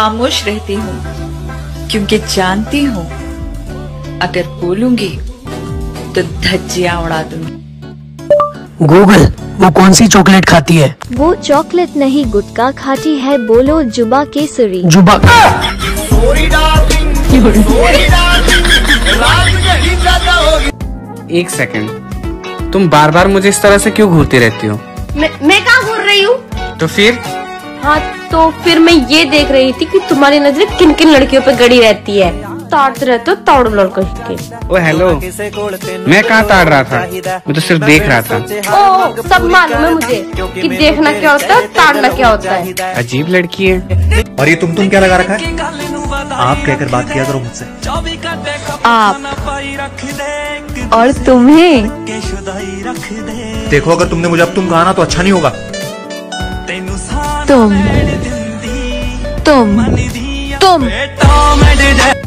खामोश रहती हूँ क्योंकि जानती हूँ अगर बोलूँगी तो धज्जियाँ उड़ा दूँगी। गूगल वो कौन सी चॉकलेट खाती है? वो चॉकलेट नहीं गुटका खाती है बोलो जुबा केसरी। जुबा। एक सेकंड तुम बार बार मुझे इस तरह से क्यों घूरती रहती हो? मैं मैं कहाँ घूर रही हूँ? तो फिर? हाँ तो फिर मैं ये देख रही थी कि तुम्हारी नज़र किन किन लड़कियों पे गड़ी रहती है। ताड़ते रहते हो ताड़ लड़कों के। ओ हेलो मैं कहाँ ताड़ रहा था? मैं तो सिर्फ़ देख रहा था। ओ सब मालूम है मुझे कि देखना क्या होता है ताड़ना क्या होता है। अजीब लड़की है। और ये तुम तुम क्या लगा रखा है? आप कहकर बात किया करो मुझसे। आप और तुम्हें। देखो अगर तुमने मुझे अब तुम कहा ना तो अच्छा नहीं होगा। तुम तुम तुम।